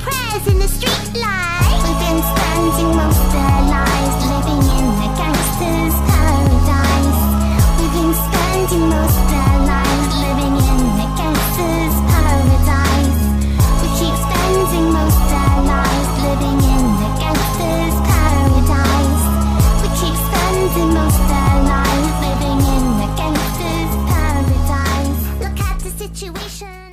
prayers in the street light. We've been standing amongst the lives living in a gangster's paradise. We've been standing amongst the lives living in a gangster's paradise. We keep spending most our lives, living in a gangster's paradise. We keep spending most our lives, living in a gangster's paradise. Look at the situation.